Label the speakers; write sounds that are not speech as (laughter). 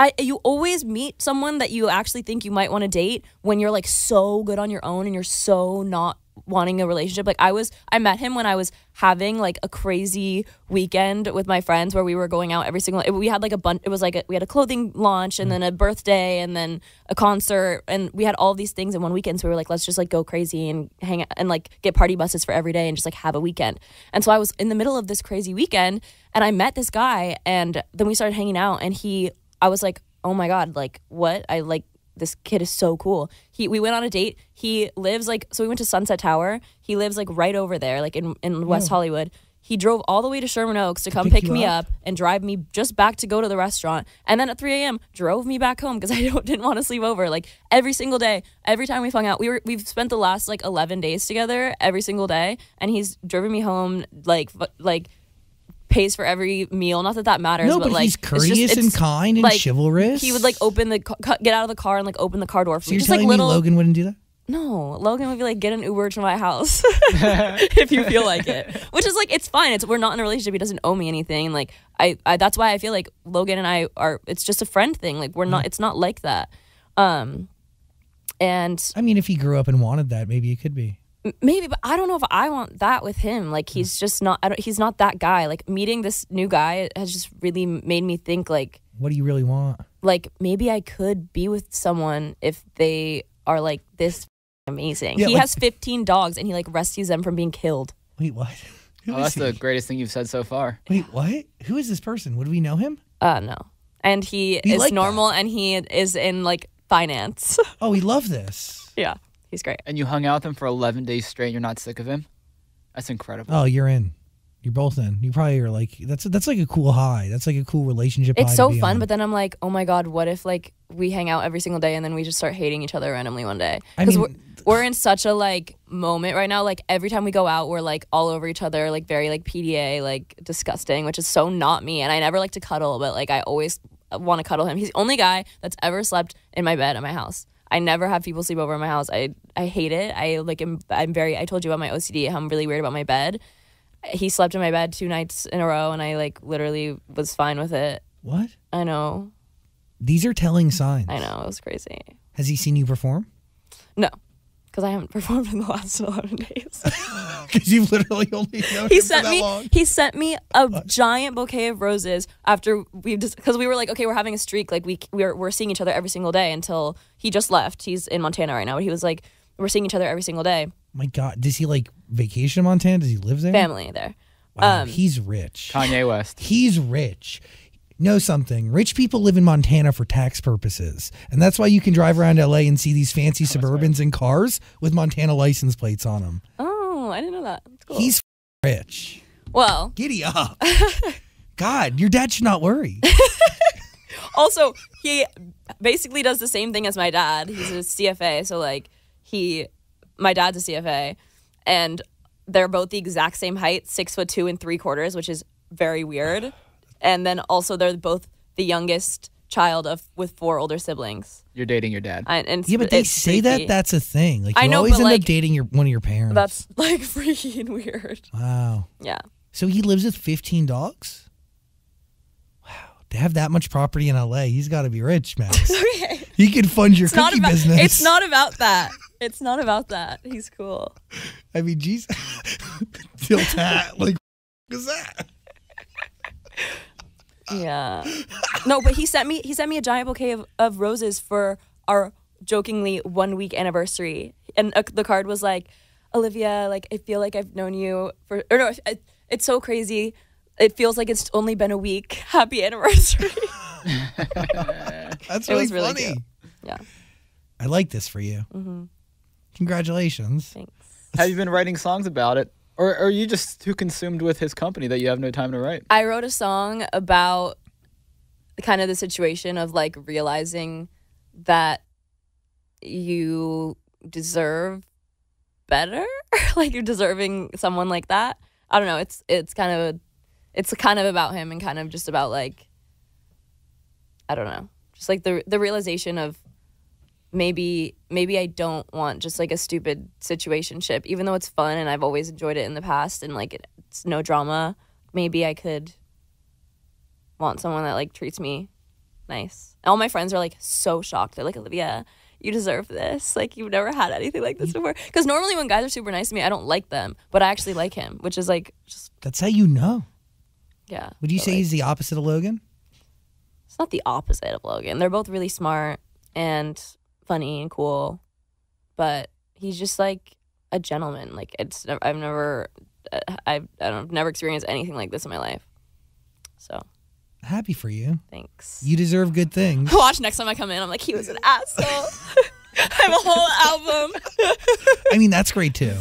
Speaker 1: I you always meet someone that you actually think you might want to date when you're like so good on your own and you're so not wanting a relationship. Like I was I met him when I was having like a crazy weekend with my friends where we were going out every single we had like a bunch it was like a, we had a clothing launch and mm. then a birthday and then a concert and we had all these things in one weekend so we were like let's just like go crazy and hang out and like get party buses for every day and just like have a weekend. And so I was in the middle of this crazy weekend and I met this guy and then we started hanging out and he I was like, "Oh my god, like what? I like this kid is so cool. He we went on a date. He lives like so we went to Sunset Tower. He lives like right over there, like in in mm. West Hollywood. He drove all the way to Sherman Oaks to come
Speaker 2: pick
Speaker 1: pick, me
Speaker 2: up?
Speaker 1: up and drive me just back to go to the restaurant. And then at 3 a.m. drove me back home because (laughs) I don't, didn't want to sleep over. Like every single day, every time we've hung out, we were we've spent the last like 11 days together every single day, and he's driven me home like like pays for every meal. Not that that matters,
Speaker 2: No,
Speaker 1: but,
Speaker 2: but
Speaker 1: like
Speaker 2: he's
Speaker 1: it's
Speaker 2: courteous
Speaker 1: just-
Speaker 2: and kind and
Speaker 1: like,
Speaker 2: chivalrous.
Speaker 1: He would like open the get out of the car and like open the car door for
Speaker 2: So
Speaker 1: me.
Speaker 2: you're
Speaker 1: Just
Speaker 2: telling
Speaker 1: like little.
Speaker 2: me Logan wouldn't do that?
Speaker 1: No, Logan would be like, get an Uber to my house (laughs) (laughs) if you feel like it. Which is like, it's fine. It's we're not in a relationship. He doesn't owe me anything. Like I, I that's why I feel like Logan and I are. It's just a friend thing. Like we're
Speaker 2: Mm.
Speaker 1: not. It's not like that. Um, and
Speaker 2: I mean, if he grew up and wanted that, maybe it could be.
Speaker 1: M- maybe, but I don't know if I want that with him. Like he's
Speaker 2: Mm.
Speaker 1: just not. I don't, he's not that guy. Like meeting this new guy has just really made me think like
Speaker 2: What do you really want?
Speaker 1: like maybe I could be with someone if they are like this (laughs) amazing.
Speaker 2: Yeah,
Speaker 1: he
Speaker 2: like-
Speaker 1: has 15 dogs and he like rescues them from being killed.
Speaker 2: Wait, what? (laughs) Who
Speaker 3: Oh,
Speaker 2: is
Speaker 3: that's
Speaker 2: he?
Speaker 3: the greatest thing you've said so far.
Speaker 2: Wait, what? Who is this person? Would we know him?
Speaker 1: Uh no. And he
Speaker 2: You
Speaker 1: is
Speaker 2: like
Speaker 1: normal and he is in like finance. (laughs)
Speaker 2: Oh, we love this.
Speaker 1: yeah. He's great.
Speaker 3: And you hung out with him for 11 days straight. And you're not sick of him. That's incredible.
Speaker 2: Oh, you're in. You're both in. You probably are like that's that's like a cool high. That's like a cool relationship. high
Speaker 1: It's
Speaker 2: to
Speaker 1: so
Speaker 2: be
Speaker 1: fun,
Speaker 2: on.
Speaker 1: but then I'm like, oh my god, what if like we hang out every single day and then we just start hating each other randomly one day?
Speaker 2: I
Speaker 1: Because
Speaker 2: mean-
Speaker 1: we're, we're in such a like moment right now. Like every time we go out, we're like all over each other, like very like PDA, like disgusting, which is so not me. And I never like to cuddle, but like I always want to cuddle him. He's the only guy that's ever slept in my bed at my house. I never have people sleep over in my house. I I hate it. I like am I'm very. I told you about my OCD. How I'm really weird about my bed. He slept in my bed two nights in a row, and I like literally was fine with it.
Speaker 2: what?
Speaker 1: I know.
Speaker 2: These are telling signs.
Speaker 1: I know. It was crazy.
Speaker 2: Has he seen you perform?
Speaker 1: No, because I haven't (laughs) performed in the last (laughs) 11 days. (laughs)
Speaker 2: Because you've literally only known
Speaker 1: he
Speaker 2: him for
Speaker 1: sent
Speaker 2: that
Speaker 1: me
Speaker 2: long.
Speaker 1: he sent me a giant bouquet of roses after we just because we were like okay we're having a streak like we we're we're seeing each other every single day until he just left he's in Montana right now but he was like we're seeing each other every single day
Speaker 2: My God, does he like vacation in Montana? Does he live there?
Speaker 1: family there
Speaker 2: Wow,
Speaker 1: um,
Speaker 2: he's rich.
Speaker 3: Kanye West.
Speaker 2: He's rich. Know something? Rich people live in Montana for tax purposes, and that's why you can drive around LA and see these fancy oh, Suburbans and cars with Montana license plates on them.
Speaker 1: oh I didn't know that cool.
Speaker 2: He's rich.
Speaker 1: well
Speaker 2: Giddy up. (laughs) God, your dad should not worry. (laughs)
Speaker 1: also he basically does the same thing as my dad he's a cfa so like he my dad's a cfa and they're both the exact same height six foot two and three quarters which is very weird and then also they're both the youngest child of with four older siblings
Speaker 3: You're dating your dad.
Speaker 1: and, and
Speaker 2: Yeah, but they
Speaker 1: it's
Speaker 2: say that that's a thing. Like you
Speaker 1: I know,
Speaker 2: always end
Speaker 1: like,
Speaker 2: up dating your one of your parents.
Speaker 1: that's (laughs) like freaking weird
Speaker 2: wow.
Speaker 1: yeah
Speaker 2: So he lives with 15 dogs? Wow. To have that much property in LA, he's got to be rich, Max. (laughs)
Speaker 1: okay
Speaker 2: he could fund your
Speaker 1: it's not
Speaker 2: cookie
Speaker 1: about
Speaker 2: business.
Speaker 1: it's not about that it's not about that he's cool
Speaker 2: I mean, geez. (laughs) Tilt hat. Like, what is that?
Speaker 1: Yeah. No, but he sent me he sent me a giant bouquet of, of roses for our jokingly one week anniversary, and uh, the card was like, Olivia, like I feel like I've known you for or no, it, it's so crazy. It feels like it's only been a week. (laughs) Happy anniversary. (laughs)
Speaker 2: That's really
Speaker 1: was really
Speaker 2: funny.
Speaker 1: cute. yeah.
Speaker 2: I like this for you.
Speaker 1: Mm-hmm.
Speaker 2: Congratulations.
Speaker 1: Thanks.
Speaker 3: Have you been writing songs about it? Or, or are you just too consumed with his company that you have no time to write?
Speaker 1: I wrote a song about kind of the situation of like realizing that you deserve better? (laughs) Like you're deserving someone like that? I don't know. It's it's kind of it's kind of about him and kind of just about like i don't know. Just like the the realization of maybe maybe i don't want just like a stupid situationship even though it's fun and i've always enjoyed it in the past and like it's no drama maybe i could want someone that like treats me nice. All my friends are like so shocked. They're like, Olivia, you deserve this. Like you've never had anything like this before. Because normally when guys are super nice to me, I don't like them, but I actually like him, which is like just
Speaker 2: That's how you know.
Speaker 1: yeah.
Speaker 2: Would you say
Speaker 1: like,
Speaker 2: he's the opposite of Logan?
Speaker 1: it's not the opposite of Logan? They're both really smart and funny and cool, but he's just like a gentleman. Like it's I've never I've I don't I've never experienced anything like this in my life. So
Speaker 2: Happy for you.
Speaker 1: thanks.
Speaker 2: You deserve good things. (laughs)
Speaker 1: Watch next time I come in. I'm like, he was an asshole. (laughs) I have a whole album. (laughs)
Speaker 2: I mean, that's great too.